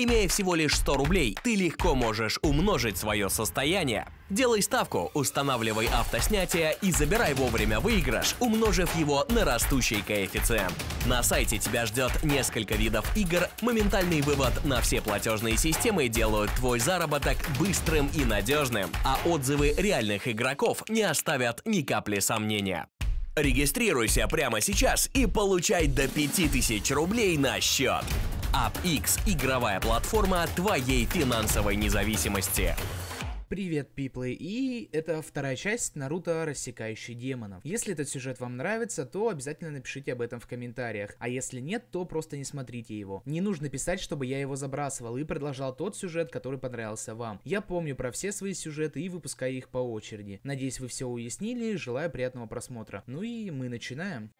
Имея всего лишь 100 рублей, ты легко можешь умножить свое состояние. Делай ставку, устанавливай автоснятие и забирай вовремя выигрыш, умножив его на растущий коэффициент. На сайте тебя ждет несколько видов игр, моментальный вывод на все платежные системы делают твой заработок быстрым и надежным, а отзывы реальных игроков не оставят ни капли сомнения. Регистрируйся прямо сейчас и получай до 5000 рублей на счет. UpX – игровая платформа твоей финансовой независимости. Привет, пиплы, и это вторая часть Наруто Рассекающий Демонов. Если этот сюжет вам нравится, то обязательно напишите об этом в комментариях, а если нет, то просто не смотрите его. Не нужно писать, чтобы я его забрасывал и продолжал тот сюжет, который понравился вам. Я помню про все свои сюжеты и выпускаю их по очереди. Надеюсь, вы все уяснили, желаю приятного просмотра. Ну и мы начинаем.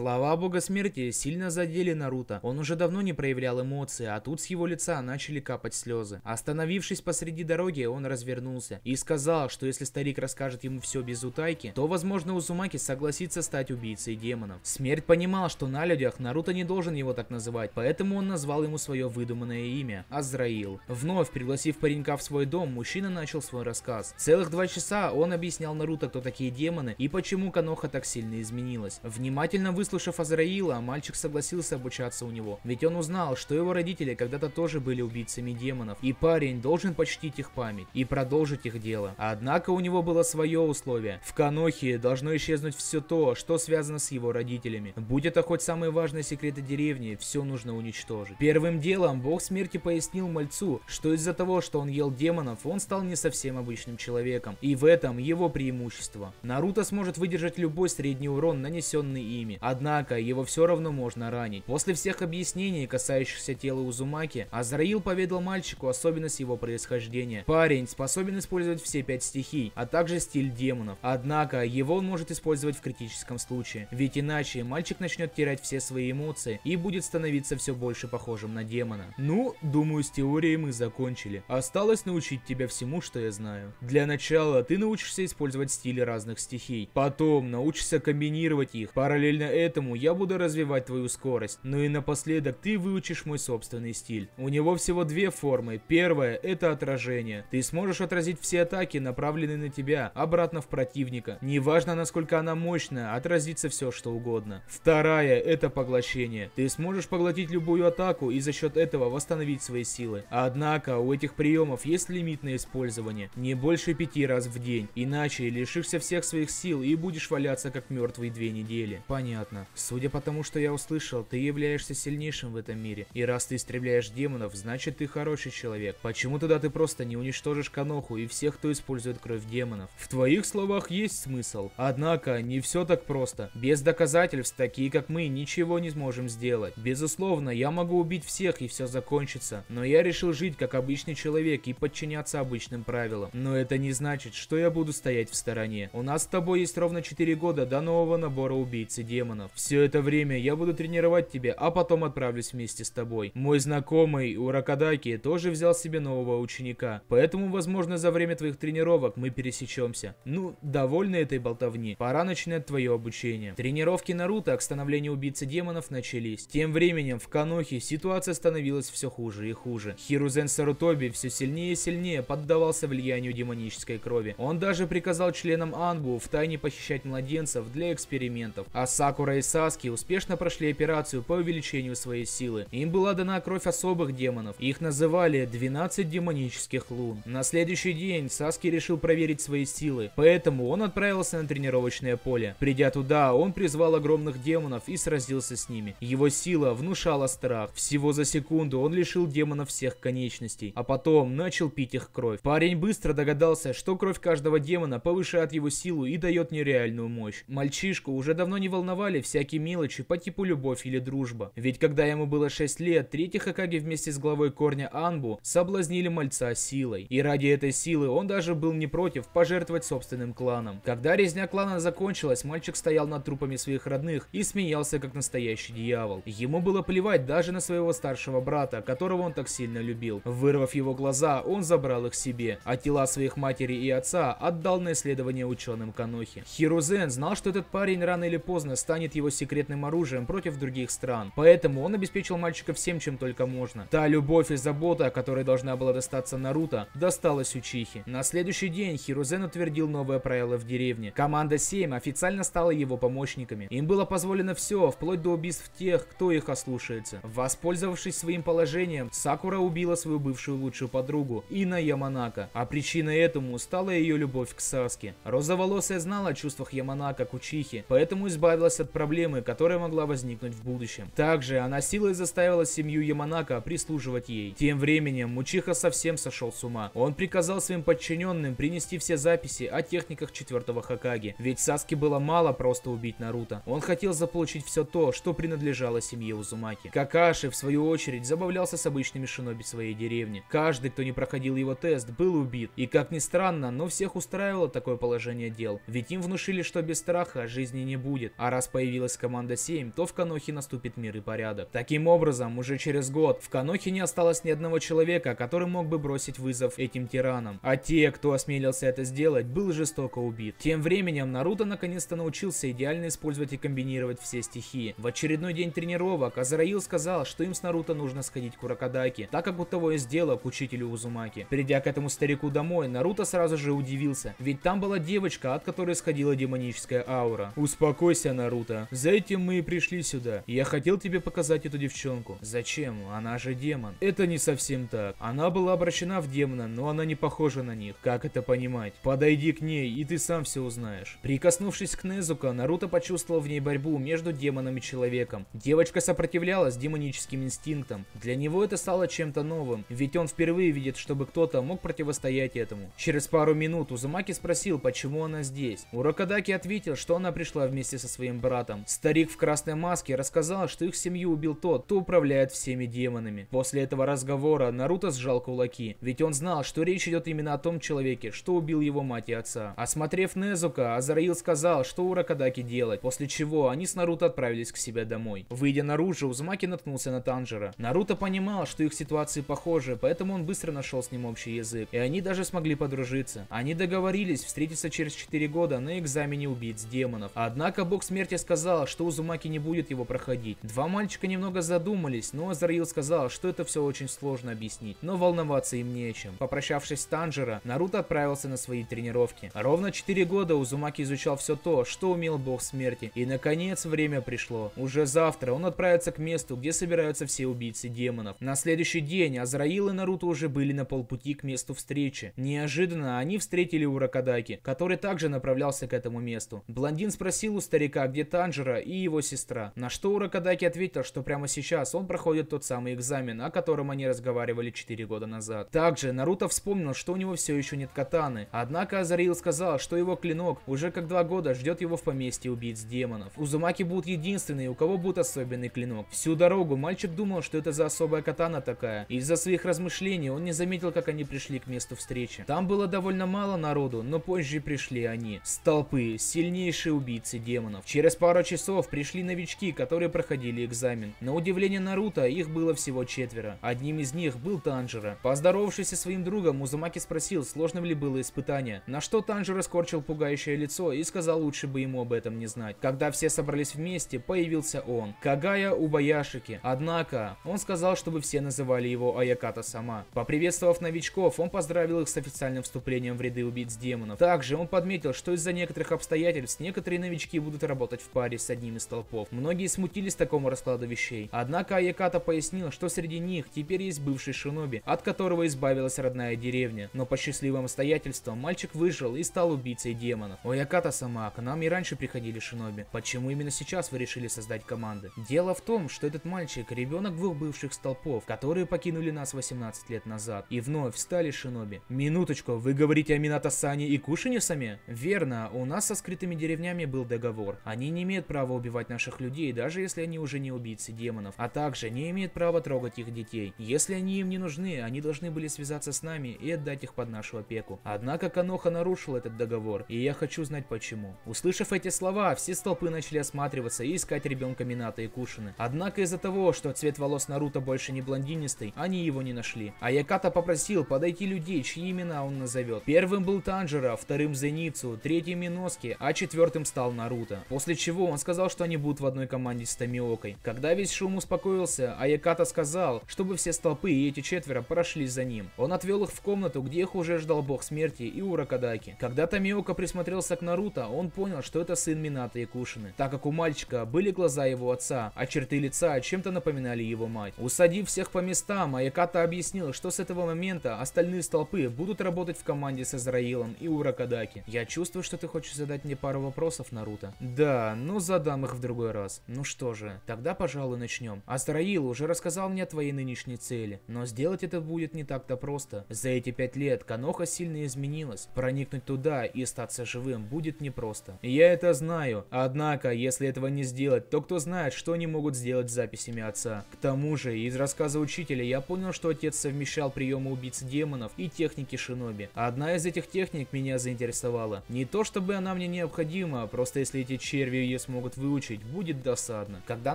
Слова бога смерти сильно задели Наруто. Он уже давно не проявлял эмоции, а тут с его лица начали капать слезы. Остановившись посреди дороги, он развернулся и сказал, что если старик расскажет ему все без утайки, то, возможно, Узумаки согласится стать убийцей демонов. Смерть понимал, что на людях Наруто не должен его так называть, поэтому он назвал ему свое выдуманное имя – Азраил. Вновь пригласив паренька в свой дом, мужчина начал свой рассказ. Целых два часа он объяснял Наруто, кто такие демоны и почему Каноха так сильно изменилась. Внимательно Выслушав Азраила, мальчик согласился обучаться у него, ведь он узнал, что его родители когда-то тоже были убийцами демонов, и парень должен почтить их память и продолжить их дело. Однако у него было свое условие. В Канохе должно исчезнуть все то, что связано с его родителями. Будь это хоть самые важные секреты деревни, все нужно уничтожить. Первым делом бог смерти пояснил мальцу, что из-за того, что он ел демонов, он стал не совсем обычным человеком, и в этом его преимущество. Наруто сможет выдержать любой средний урон, нанесенный ими, Однако, его все равно можно ранить. После всех объяснений, касающихся тела Узумаки, Азраил поведал мальчику особенность его происхождения. Парень способен использовать все пять стихий, а также стиль демонов. Однако, его он может использовать в критическом случае. Ведь иначе мальчик начнет терять все свои эмоции и будет становиться все больше похожим на демона. Ну, думаю, с теорией мы закончили. Осталось научить тебя всему, что я знаю. Для начала ты научишься использовать стили разных стихий. Потом научишься комбинировать их. Параллельно этому я буду развивать твою скорость. Ну и напоследок ты выучишь мой собственный стиль. У него всего две формы. Первая – это отражение. Ты сможешь отразить все атаки, направленные на тебя, обратно в противника. Неважно, насколько она мощная, отразится все, что угодно. Вторая – это поглощение. Ты сможешь поглотить любую атаку и за счет этого восстановить свои силы. Однако, у этих приемов есть лимит на использование. Не больше пяти раз в день. Иначе лишишься всех своих сил и будешь валяться как мертвый две недели. Понятно понятно. Судя по тому, что я услышал, ты являешься сильнейшим в этом мире. И раз ты истребляешь демонов, значит ты хороший человек. Почему тогда ты просто не уничтожишь Каноху и всех, кто использует кровь демонов? В твоих словах есть смысл. Однако, не все так просто. Без доказательств, такие как мы, ничего не сможем сделать. Безусловно, я могу убить всех и все закончится. Но я решил жить как обычный человек и подчиняться обычным правилам. Но это не значит, что я буду стоять в стороне. У нас с тобой есть ровно 4 года до нового набора убийцы демонов демонов. Все это время я буду тренировать тебя, а потом отправлюсь вместе с тобой. Мой знакомый Уракадаки тоже взял себе нового ученика, поэтому, возможно, за время твоих тренировок мы пересечемся. Ну, довольны этой болтовни. Пора начинать твое обучение. Тренировки Наруто к становлению убийцы демонов начались. Тем временем в Канохе ситуация становилась все хуже и хуже. Хирузен Сарутоби все сильнее и сильнее поддавался влиянию демонической крови. Он даже приказал членам Ангу втайне похищать младенцев для экспериментов, а Сакура Сакура и Саски успешно прошли операцию по увеличению своей силы. Им была дана кровь особых демонов. Их называли 12 демонических лун. На следующий день Саски решил проверить свои силы, поэтому он отправился на тренировочное поле. Придя туда, он призвал огромных демонов и сразился с ними. Его сила внушала страх. Всего за секунду он лишил демонов всех конечностей, а потом начал пить их кровь. Парень быстро догадался, что кровь каждого демона повышает его силу и дает нереальную мощь. Мальчишку уже давно не волновали волновали всякие мелочи по типу любовь или дружба. Ведь когда ему было 6 лет, третий Хакаги вместе с главой корня Анбу соблазнили мальца силой. И ради этой силы он даже был не против пожертвовать собственным кланом. Когда резня клана закончилась, мальчик стоял над трупами своих родных и смеялся как настоящий дьявол. Ему было плевать даже на своего старшего брата, которого он так сильно любил. Вырвав его глаза, он забрал их себе, а тела своих матери и отца отдал на исследование ученым Канохи. Хирузен знал, что этот парень рано или поздно станет его секретным оружием против других стран, поэтому он обеспечил мальчика всем, чем только можно. Та любовь и забота, которая должна была достаться Наруто, досталась Учихе. На следующий день Хирузен утвердил новое правило в деревне. Команда 7 официально стала его помощниками. Им было позволено все, вплоть до убийств тех, кто их ослушается. Воспользовавшись своим положением, Сакура убила свою бывшую лучшую подругу, Ина Яманака, а причиной этому стала ее любовь к Саске. Розоволосая знала о чувствах Яманака к Учихе, поэтому избавилась от проблемы, которая могла возникнуть в будущем. Также она силой заставила семью Яманака прислуживать ей. Тем временем Учиха совсем сошел с ума. Он приказал своим подчиненным принести все записи о техниках четвертого Хакаги, ведь Саске было мало просто убить Наруто. Он хотел заполучить все то, что принадлежало семье Узумаки. Какаши, в свою очередь, забавлялся с обычными шиноби своей деревни. Каждый, кто не проходил его тест, был убит. И как ни странно, но всех устраивало такое положение дел. Ведь им внушили, что без страха жизни не будет. А раз появилась команда 7, то в Канохе наступит мир и порядок. Таким образом, уже через год в Канохе не осталось ни одного человека, который мог бы бросить вызов этим тиранам. А те, кто осмелился это сделать, был жестоко убит. Тем временем Наруто наконец-то научился идеально использовать и комбинировать все стихии. В очередной день тренировок Азраил сказал, что им с Наруто нужно сходить к Уракадаки, так как у того есть дело к учителю Узумаки. Придя к этому старику домой, Наруто сразу же удивился, ведь там была девочка, от которой сходила демоническая аура. Успокойся, Наруто. За этим мы и пришли сюда. Я хотел тебе показать эту девчонку. Зачем? Она же демон. Это не совсем так. Она была обращена в демона, но она не похожа на них. Как это понимать? Подойди к ней, и ты сам все узнаешь. Прикоснувшись к Незука, Наруто почувствовал в ней борьбу между демоном и человеком. Девочка сопротивлялась демоническим инстинктам. Для него это стало чем-то новым, ведь он впервые видит, чтобы кто-то мог противостоять этому. Через пару минут Узумаки спросил, почему она здесь. Уракадаки ответил, что она пришла вместе со своим братом. Старик в красной маске рассказал, что их семью убил тот, кто управляет всеми демонами. После этого разговора Наруто сжал кулаки, ведь он знал, что речь идет именно о том человеке, что убил его мать и отца. Осмотрев Незука, Азраил сказал, что Уракадаки делать, после чего они с Наруто отправились к себе домой. Выйдя наружу, Узумаки наткнулся на Танжера. Наруто понимал, что их ситуации похожи, поэтому он быстро нашел с ним общий язык, и они даже смогли подружиться. Они договорились встретиться через 4 года на экзамене убийц демонов. Однако бог смерти сказал, что Узумаки не будет его проходить. Два мальчика немного задумались, но Азраил сказал, что это все очень сложно объяснить, но волноваться им не о чем. Попрощавшись с Танжера, Наруто отправился на свои тренировки. Ровно 4 года Узумаки изучал все то, что умел бог смерти, и наконец время пришло. Уже завтра он отправится к месту, где собираются все убийцы демонов. На следующий день Азраил и Наруто уже были на полпути к месту встречи. Неожиданно они встретили Уракадаки, который также направлялся к этому месту. Блондин спросил у старика, где Танжера и его сестра, на что Уракадаки ответил, что прямо сейчас он проходит тот самый экзамен, о котором они разговаривали 4 года назад. Также Наруто вспомнил, что у него все еще нет катаны, однако Азраил сказал, что его клинок уже как два года ждет его в поместье убийц демонов. Узумаки будут единственные, у кого будет особенный клинок. Всю дорогу мальчик думал, что это за особая катана такая. Из-за своих размышлений он не заметил, как они пришли к месту встречи. Там было довольно мало народу, но позже пришли они. Столпы, сильнейшие убийцы демонов. Через пару часов пришли новички, которые проходили экзамен. На удивление Наруто, их было всего четверо. Одним из них был Танжера. Поздоровавшись со своим другом, Узумаки спросил, сложно ли было испытание. На что Танжера скорчил пугающее лицо и сказал, лучше бы ему об этом не знать. Когда все собрались вместе, появился он. Кагая Убаяшики. Однако, он сказал, чтобы все называли его Аяката сама. Поприветствовав новичков, он поздравил их с официальным вступлением в ряды убийц демонов. Также он подметил, что из-за некоторых обстоятельств некоторые новички будут работать в паре с одним из толпов. Многие смутились такому раскладу вещей. Однако Аяката пояснил, что среди них теперь есть бывший шиноби, от которого избавилась родная деревня. Но по счастливым обстоятельствам мальчик выжил и стал убийцей демонов. Аяката сама, к нам и раньше приходили шиноби. Почему именно сейчас вы решили создать команды? Дело в том, что этот мальчик ребенок двух бывших столпов, которые покинули нас 18 лет назад и вновь стали шиноби. Минуточку, вы говорите о Минато Сане и Кушине Саме? Верно, у нас со скрытыми деревнями был договор. Они не имеет права убивать наших людей, даже если они уже не убийцы демонов, а также не имеет права трогать их детей. Если они им не нужны, они должны были связаться с нами и отдать их под нашу опеку. Однако Каноха нарушил этот договор, и я хочу знать почему. Услышав эти слова, все столпы начали осматриваться и искать ребенка Мината и Кушины. Однако из-за того, что цвет волос Наруто больше не блондинистый, они его не нашли. А Яката попросил подойти людей, чьи имена он назовет. Первым был Танжера, вторым Зеницу, третьим Миноски, а четвертым стал Наруто. После чего он сказал, что они будут в одной команде с Тамиокой. Когда весь шум успокоился, Аяката сказал, чтобы все столпы и эти четверо прошли за ним. Он отвел их в комнату, где их уже ждал бог смерти и Уракадаки. Когда Тамиока присмотрелся к Наруто, он понял, что это сын Мината и Кушины, так как у мальчика были глаза его отца, а черты лица чем-то напоминали его мать. Усадив всех по местам, Аяката объяснил, что с этого момента остальные столпы будут работать в команде с Израилом и Уракадаки. Я чувствую, что ты хочешь задать мне пару вопросов, Наруто. Да, но задам их в другой раз. Ну что же, тогда, пожалуй, начнем. Азраил уже рассказал мне о твоей нынешней цели, но сделать это будет не так-то просто. За эти пять лет Каноха сильно изменилась. Проникнуть туда и остаться живым будет непросто. Я это знаю, однако, если этого не сделать, то кто знает, что они могут сделать с записями отца. К тому же, из рассказа учителя я понял, что отец совмещал приемы убийц демонов и техники шиноби. Одна из этих техник меня заинтересовала. Не то чтобы она мне необходима, просто если эти черви ее смогут выучить, будет досадно. Когда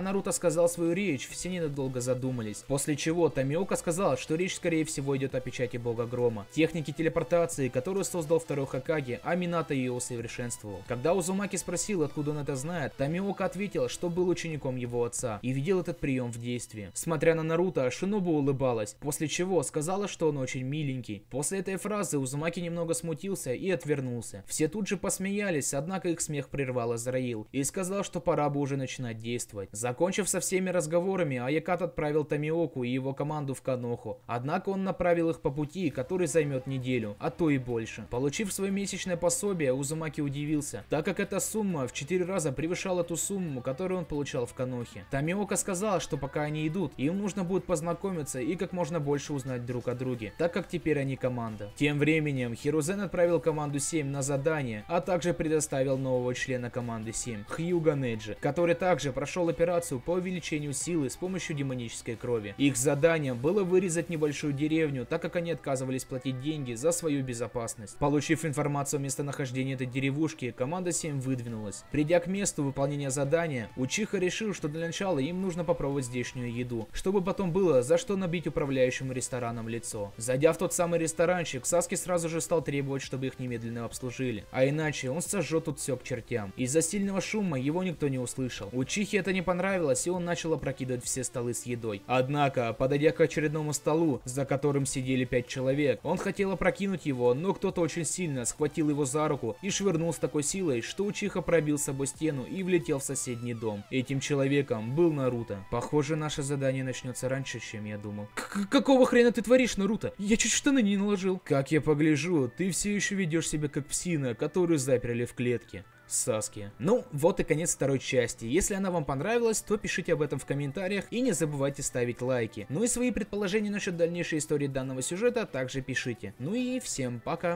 Наруто сказал свою речь, все ненадолго задумались. После чего Тамиока сказал, что речь скорее всего идет о печати бога грома. Техники телепортации, которую создал второй Хакаги, а Минато ее усовершенствовал. Когда Узумаки спросил, откуда он это знает, Тамиока ответил, что был учеником его отца и видел этот прием в действии. Смотря на Наруто, Шинобу улыбалась, после чего сказала, что он очень миленький. После этой фразы Узумаки немного смутился и отвернулся. Все тут же посмеялись, однако их смех прервал Азраил и сказал, что пора бы уже начинать действовать. Закончив со всеми разговорами, Аякат отправил Тамиоку и его команду в Каноху. Однако он направил их по пути, который займет неделю, а то и больше. Получив свое месячное пособие, Узумаки удивился, так как эта сумма в 4 раза превышала ту сумму, которую он получал в Канохе. Тамиока сказал, что пока они идут, им нужно будет познакомиться и как можно больше узнать друг о друге, так как теперь они команда. Тем временем Хирузен отправил команду 7 на задание, а также предоставил нового члена команды 7, Хьюга Неджи, который также прошел операцию по увеличению силы с помощью демонической крови. Их заданием было вырезать небольшую деревню, так как они отказывались платить деньги за свою безопасность. Получив информацию о местонахождении этой деревушки, команда 7 выдвинулась. Придя к месту выполнения задания, Учиха решил, что для начала им нужно попробовать здешнюю еду, чтобы потом было за что набить управляющему рестораном лицо. Зайдя в тот самый ресторанчик, Саски сразу же стал требовать, чтобы их немедленно обслужили, а иначе он сожжет тут все к чертям. Из-за сильного шума его никто не услышал. Учихе это не понравилось, и он начал опрокидывать все столы с едой. Однако, подойдя к очередному столу, за которым сидели пять человек, он хотел опрокинуть его, но кто-то очень сильно схватил его за руку и швырнул с такой силой, что Учиха пробил с собой стену и влетел в соседний дом. Этим человеком был Наруто. Похоже, наше задание начнется раньше, чем я думал. К какого хрена ты творишь, Наруто? Я чуть штаны не наложил. Как я погляжу, ты все еще ведешь себя как псина, которую заперли в клетке. Саски. Ну, вот и конец второй части. Если она вам понравилась, то пишите об этом в комментариях и не забывайте ставить лайки. Ну и свои предположения насчет дальнейшей истории данного сюжета также пишите. Ну и всем пока.